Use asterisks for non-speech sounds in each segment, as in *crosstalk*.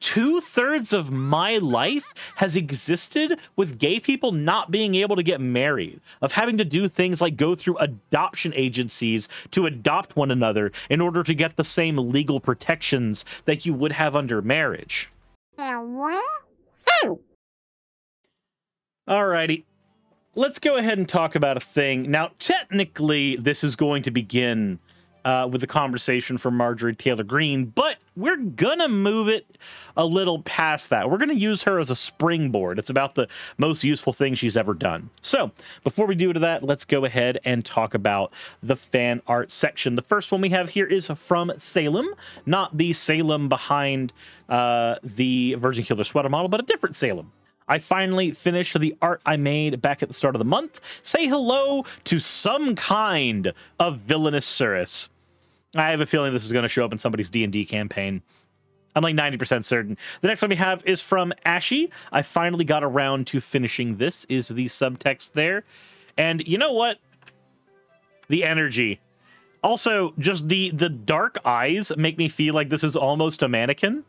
two thirds of my life has existed with gay people not being able to get married, of having to do things like go through adoption agencies to adopt one another in order to get the same legal protections that you would have under marriage. Alrighty. Let's go ahead and talk about a thing. Now, technically, this is going to begin uh, with the conversation from Marjorie Taylor Greene, but we're gonna move it a little past that. We're gonna use her as a springboard. It's about the most useful thing she's ever done. So before we do to that, let's go ahead and talk about the fan art section. The first one we have here is from Salem, not the Caelem behind uh, the Virgin Killer sweater model, but a different Salem. I finally finished the art I made back at the start of the month. Say hello to some kind of villainous Suris. I have a feeling this is going to show up in somebody's D&D campaign. I'm like 90% certain. The next one we have is from Ashy. I finally got around to finishing this, is the subtext there. And you know what? The energy. Also, just the, the dark eyes make me feel like this is almost a mannequin.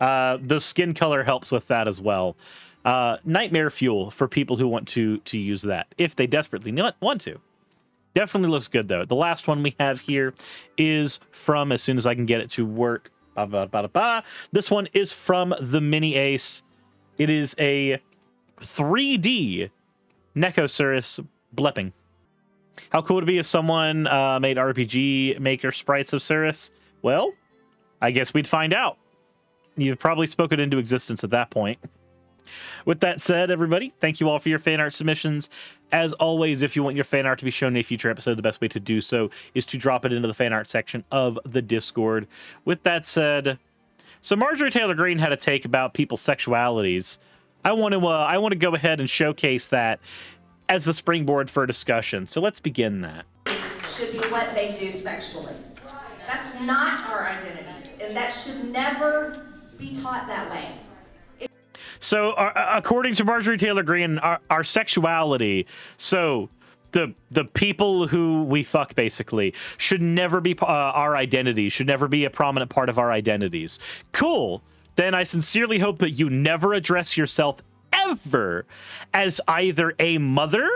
Uh, the skin color helps with that as well. Uh, nightmare fuel for people who want to to use that, if they desperately want to. Definitely looks good though. The last one we have here is from, as soon as I can get it to work, bah, bah, bah, this one is from the Mini Ace. It is a 3D NekoSuris blepping. How cool would it be if someone uh, made RPG Maker sprites of Suris? Well, I guess we'd find out. You've probably spoken into existence at that point. With that said, everybody, thank you all for your fan art submissions. As always, if you want your fan art to be shown in a future episode, the best way to do so is to drop it into the fan art section of the Discord. With that said, so Marjorie Taylor Greene had a take about people's sexualities. I want to uh, I want to go ahead and showcase that as the springboard for a discussion. So let's begin that. Should be what they do sexually. That's not our identities, and that should never be taught that way. So, uh, uh, according to Marjorie Taylor Greene, our, our sexuality, so the the people who we fuck basically should never be uh, our identities, should never be a prominent part of our identities. Cool. Then I sincerely hope that you never address yourself ever as either a mother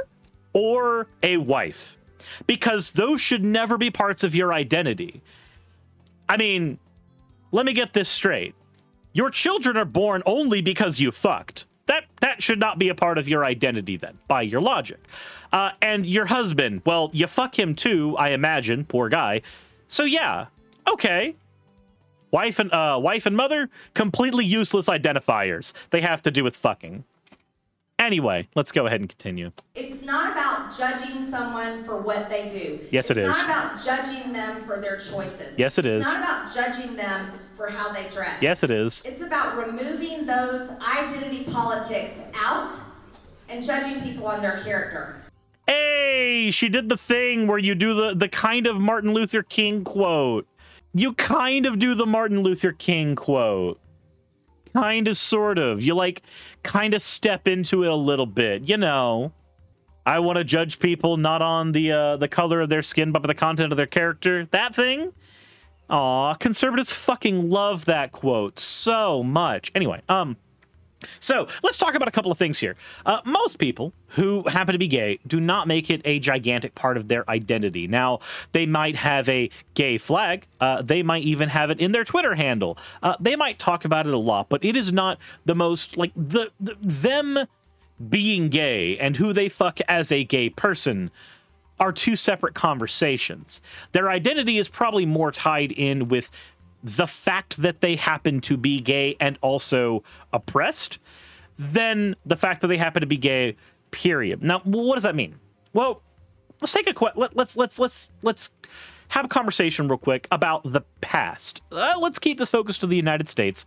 or a wife, because those should never be parts of your identity. I mean, let me get this straight. Your children are born only because you fucked. That that should not be a part of your identity then, by your logic. Uh, and your husband, well, you fuck him too, I imagine. Poor guy. So yeah, okay. Wife and uh, wife and mother, completely useless identifiers. They have to do with fucking. Anyway, let's go ahead and continue. It's not about judging someone for what they do. Yes, it is. It's not about judging them for their choices. Yes, it is. It's not about judging them for how they dress. Yes, it is. It's about removing those identity politics out and judging people on their character. Hey, she did the thing where you do the, the kind of Martin Luther King quote. You kind of do the Martin Luther King quote kind of sort of you like kind of step into it a little bit you know i want to judge people not on the uh the color of their skin but by the content of their character that thing Aw, conservatives fucking love that quote so much anyway um so let's talk about a couple of things here. Uh, most people who happen to be gay do not make it a gigantic part of their identity. Now, they might have a gay flag. Uh, they might even have it in their Twitter handle. Uh, they might talk about it a lot, but it is not the most like the, the them being gay and who they fuck as a gay person are two separate conversations. Their identity is probably more tied in with the fact that they happen to be gay and also oppressed than the fact that they happen to be gay period. Now what does that mean? Well let's take a quick let, let's let's let's let's have a conversation real quick about the past. Uh, let's keep this focused to the united states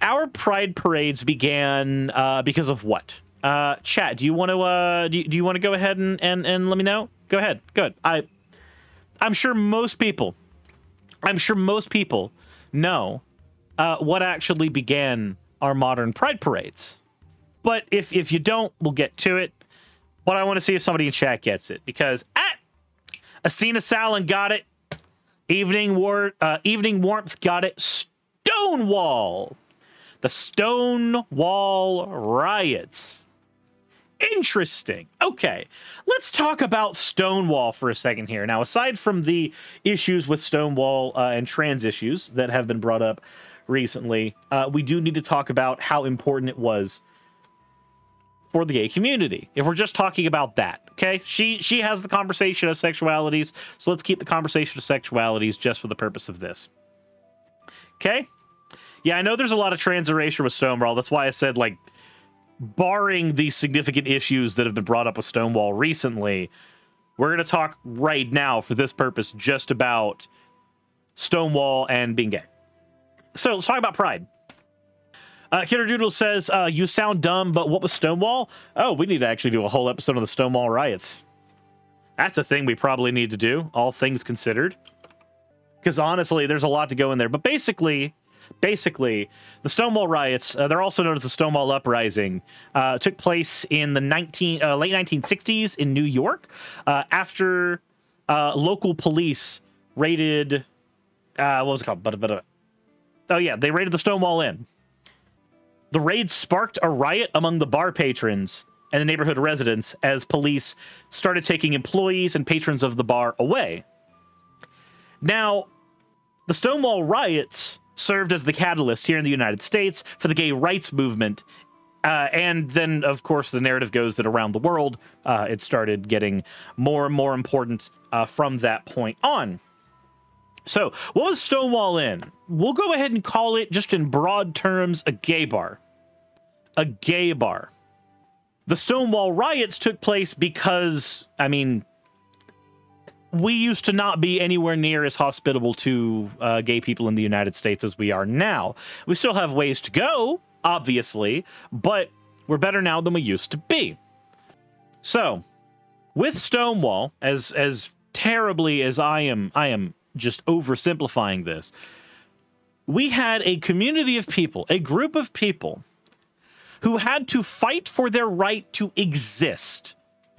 our pride parades began uh, because of what uh, chat do you want to uh, do, you, do you want to go ahead and, and and let me know go ahead good i i'm sure most people I'm sure most people know uh, what actually began our modern pride parades. But if, if you don't, we'll get to it. But I want to see if somebody in chat gets it because ah, Asina Salin got it. Evening war, uh, evening warmth got it. Stone Stonewall. The Stonewall riots. Interesting. Okay, let's talk about Stonewall for a second here. Now, aside from the issues with Stonewall uh, and trans issues that have been brought up recently, uh, we do need to talk about how important it was for the gay community. If we're just talking about that, okay? She she has the conversation of sexualities, so let's keep the conversation of sexualities just for the purpose of this. Okay? Yeah, I know there's a lot of trans erasure with Stonewall. That's why I said like barring the significant issues that have been brought up with Stonewall recently, we're going to talk right now for this purpose just about Stonewall and being gay. So let's talk about Pride. Uh, Kidder Doodle says, uh, You sound dumb, but what was Stonewall? Oh, we need to actually do a whole episode on the Stonewall riots. That's a thing we probably need to do, all things considered. Because honestly, there's a lot to go in there. But basically, basically, the Stonewall riots, uh, they're also known as the Stonewall Uprising, uh, took place in the 19, uh, late 1960s in New York uh, after uh, local police raided, uh, what was it called? Oh, yeah, they raided the Stonewall Inn. The raid sparked a riot among the bar patrons and the neighborhood residents as police started taking employees and patrons of the bar away. Now, the Stonewall riots served as the catalyst here in the United States for the gay rights movement. Uh, and then, of course, the narrative goes that around the world, uh, it started getting more and more important uh, from that point on. So, what was Stonewall Inn? We'll go ahead and call it, just in broad terms, a gay bar. A gay bar. The Stonewall riots took place because, I mean, we used to not be anywhere near as hospitable to uh, gay people in the United States as we are now. We still have ways to go, obviously, but we're better now than we used to be. So, with Stonewall, as as terribly as I am, I am just oversimplifying this. We had a community of people, a group of people who had to fight for their right to exist,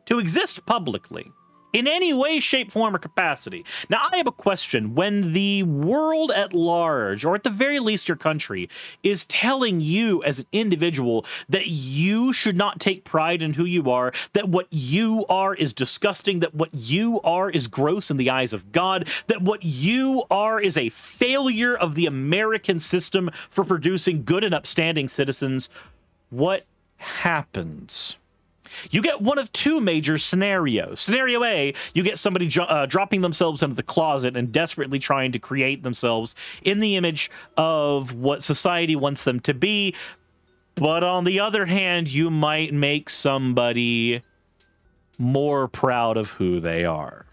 to exist publicly in any way, shape, form, or capacity. Now, I have a question. When the world at large, or at the very least your country, is telling you as an individual that you should not take pride in who you are, that what you are is disgusting, that what you are is gross in the eyes of God, that what you are is a failure of the American system for producing good and upstanding citizens, what happens? You get one of two major scenarios. Scenario A, you get somebody uh, dropping themselves into the closet and desperately trying to create themselves in the image of what society wants them to be. But on the other hand, you might make somebody more proud of who they are.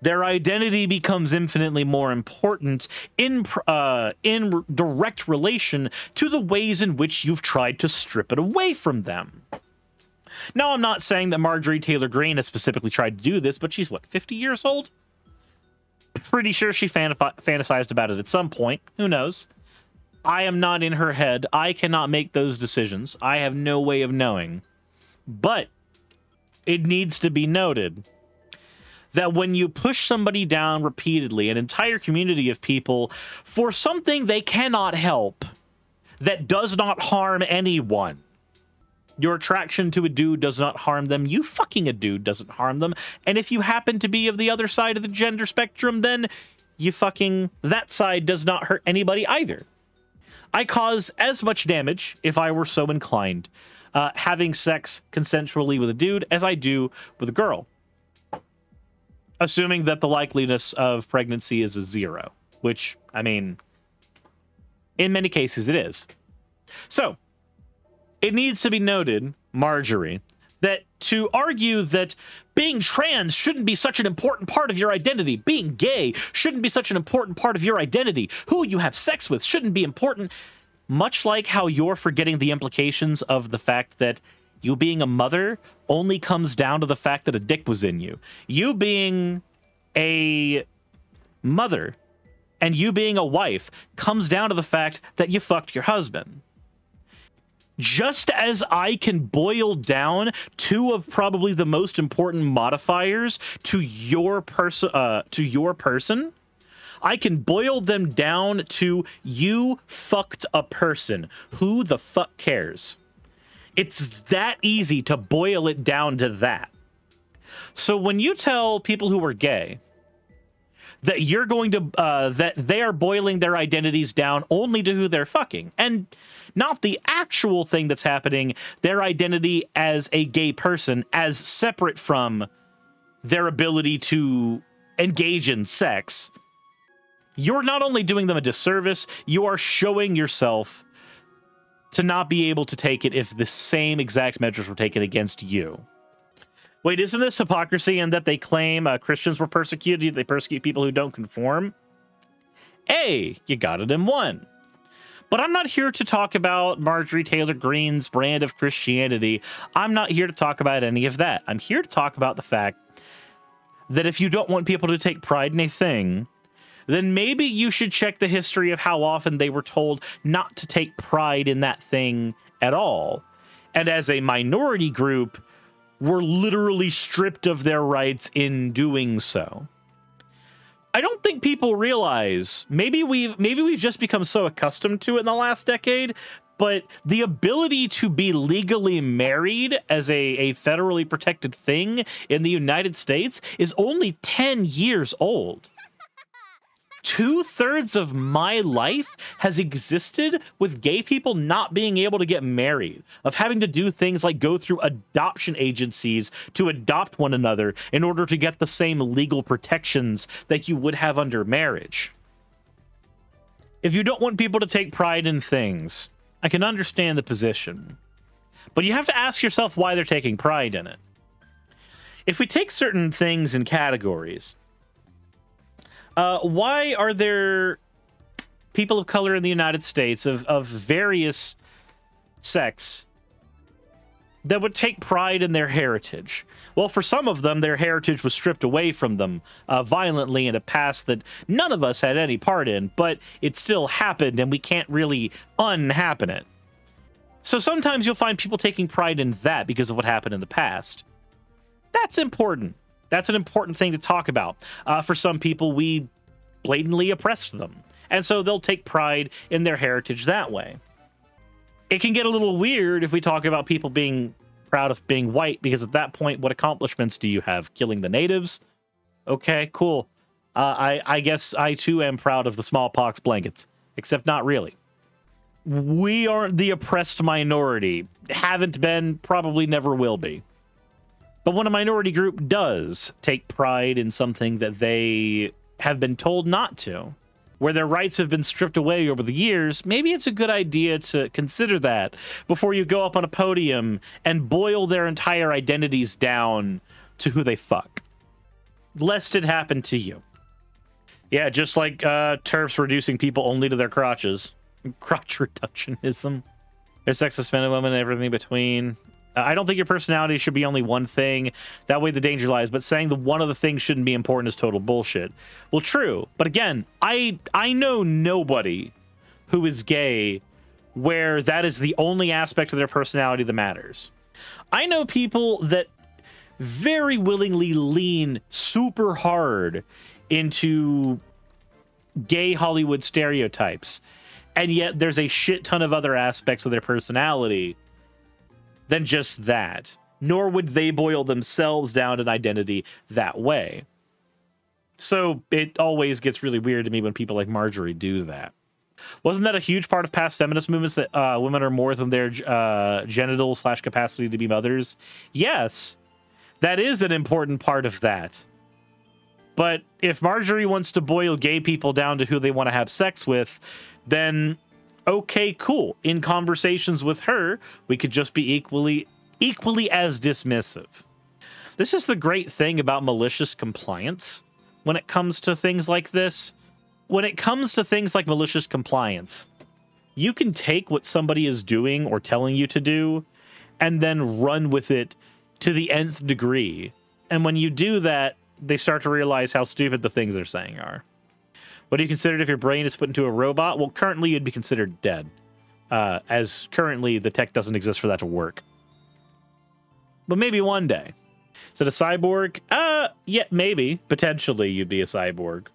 Their identity becomes infinitely more important in uh, in direct relation to the ways in which you've tried to strip it away from them. Now, I'm not saying that Marjorie Taylor Greene has specifically tried to do this, but she's, what, 50 years old? Pretty sure she fan fantasized about it at some point. Who knows? I am not in her head. I cannot make those decisions. I have no way of knowing. But it needs to be noted that when you push somebody down repeatedly, an entire community of people, for something they cannot help that does not harm anyone, your attraction to a dude does not harm them. You fucking a dude doesn't harm them. And if you happen to be of the other side of the gender spectrum, then you fucking that side does not hurt anybody either. I cause as much damage, if I were so inclined, uh, having sex consensually with a dude as I do with a girl. Assuming that the likeliness of pregnancy is a zero, which, I mean, in many cases it is. So, it needs to be noted, Marjorie, that to argue that being trans shouldn't be such an important part of your identity, being gay shouldn't be such an important part of your identity, who you have sex with shouldn't be important, much like how you're forgetting the implications of the fact that you being a mother only comes down to the fact that a dick was in you. You being a mother and you being a wife comes down to the fact that you fucked your husband just as I can boil down two of probably the most important modifiers to your person uh, to your person, I can boil them down to you fucked a person. Who the fuck cares? It's that easy to boil it down to that. So when you tell people who are gay that you're going to uh, that they are boiling their identities down only to who they're fucking and not the actual thing that's happening, their identity as a gay person as separate from their ability to engage in sex. You're not only doing them a disservice, you are showing yourself to not be able to take it if the same exact measures were taken against you. Wait, isn't this hypocrisy in that they claim uh, Christians were persecuted? They persecute people who don't conform? Hey, you got it in one. But I'm not here to talk about Marjorie Taylor Greene's brand of Christianity. I'm not here to talk about any of that. I'm here to talk about the fact that if you don't want people to take pride in a thing, then maybe you should check the history of how often they were told not to take pride in that thing at all. And as a minority group, were literally stripped of their rights in doing so. I don't think people realize maybe we've maybe we've just become so accustomed to it in the last decade, but the ability to be legally married as a, a federally protected thing in the United States is only 10 years old two thirds of my life has existed with gay people not being able to get married, of having to do things like go through adoption agencies to adopt one another in order to get the same legal protections that you would have under marriage. If you don't want people to take pride in things, I can understand the position. But you have to ask yourself why they're taking pride in it. If we take certain things in categories, uh, why are there people of color in the United States of, of various sex that would take pride in their heritage? Well, for some of them, their heritage was stripped away from them uh, violently in a past that none of us had any part in, but it still happened and we can't really unhappen it. So sometimes you'll find people taking pride in that because of what happened in the past. That's important. That's an important thing to talk about. Uh, for some people, we blatantly oppressed them. And so they'll take pride in their heritage that way. It can get a little weird if we talk about people being proud of being white, because at that point, what accomplishments do you have? Killing the natives? Okay, cool. Uh, I, I guess I too am proud of the smallpox blankets, except not really. We aren't the oppressed minority. Haven't been, probably never will be. But when a minority group does take pride in something that they have been told not to, where their rights have been stripped away over the years, maybe it's a good idea to consider that before you go up on a podium and boil their entire identities down to who they fuck. Lest it happen to you. Yeah, just like uh, reducing people only to their crotches. *laughs* Crotch reductionism. There's sex suspended women and everything between. I don't think your personality should be only one thing. That way the danger lies. But saying the one of the things shouldn't be important is total bullshit. Well, true. But again, I I know nobody who is gay where that is the only aspect of their personality that matters. I know people that very willingly lean super hard into gay Hollywood stereotypes. And yet there's a shit ton of other aspects of their personality than just that, nor would they boil themselves down an identity that way. So it always gets really weird to me when people like Marjorie do that. Wasn't that a huge part of past feminist movements that uh, women are more than their uh, genital slash capacity to be mothers? Yes, that is an important part of that. But if Marjorie wants to boil gay people down to who they want to have sex with, then okay, cool. In conversations with her, we could just be equally equally as dismissive. This is the great thing about malicious compliance when it comes to things like this. When it comes to things like malicious compliance, you can take what somebody is doing or telling you to do and then run with it to the nth degree. And when you do that, they start to realize how stupid the things they're saying are. What are you considered if your brain is put into a robot? Well, currently you'd be considered dead, uh, as currently the tech doesn't exist for that to work. But maybe one day. Is it a cyborg? Uh, yeah, maybe. Potentially you'd be a cyborg.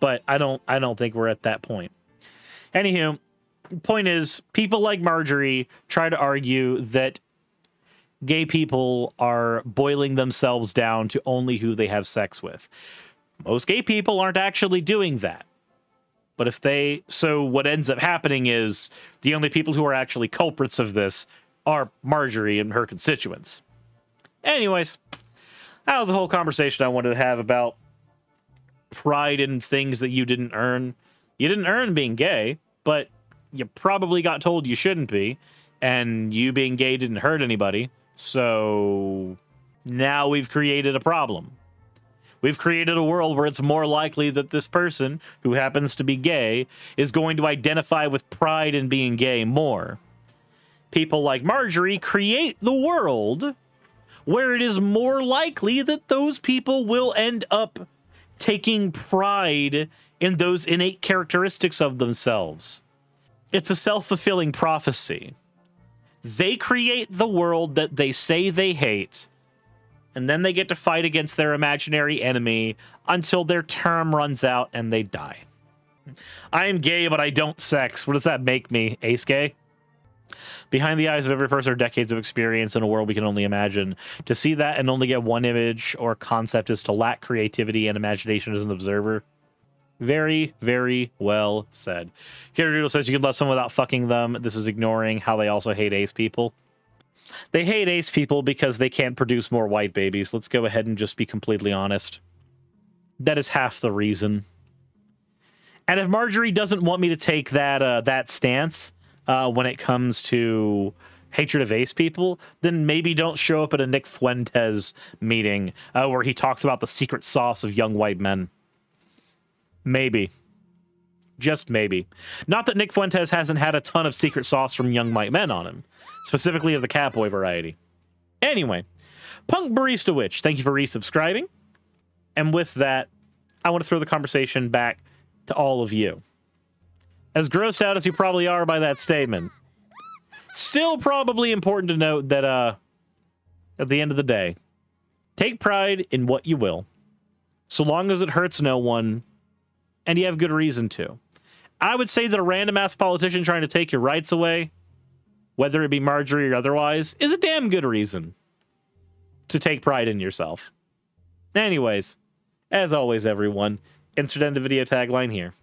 but I don't I don't think we're at that point. Anywho, point is, people like Marjorie try to argue that gay people are boiling themselves down to only who they have sex with. Most gay people aren't actually doing that. But if they, so what ends up happening is the only people who are actually culprits of this are Marjorie and her constituents. Anyways, that was a whole conversation I wanted to have about pride in things that you didn't earn. You didn't earn being gay, but you probably got told you shouldn't be, and you being gay didn't hurt anybody. So now we've created a problem. We've created a world where it's more likely that this person, who happens to be gay, is going to identify with pride in being gay more. People like Marjorie create the world where it is more likely that those people will end up taking pride in those innate characteristics of themselves. It's a self fulfilling prophecy. They create the world that they say they hate, and then they get to fight against their imaginary enemy until their term runs out and they die. I am gay, but I don't sex. What does that make me? Ace gay? Behind the eyes of every person are decades of experience in a world we can only imagine. To see that and only get one image or concept is to lack creativity and imagination as an observer. Very, very well said. Kidder says you can love someone without fucking them. This is ignoring how they also hate ace people. They hate ace people because they can't produce more white babies. Let's go ahead and just be completely honest. That is half the reason. And if Marjorie doesn't want me to take that uh, that stance uh, when it comes to hatred of ace people, then maybe don't show up at a Nick Fuentes meeting uh, where he talks about the secret sauce of young white men. Maybe. Just maybe. Not that Nick Fuentes hasn't had a ton of secret sauce from young white men on him, specifically of the Catboy variety. Anyway, Punk Barista Witch, thank you for resubscribing. And with that, I want to throw the conversation back to all of you. As grossed out as you probably are by that statement, still probably important to note that, uh, at the end of the day, take pride in what you will. So long as it hurts no one, and you have good reason to. I would say that a random ass politician trying to take your rights away, whether it be Marjorie or otherwise, is a damn good reason to take pride in yourself. Anyways, as always, everyone, insert end of video tagline here.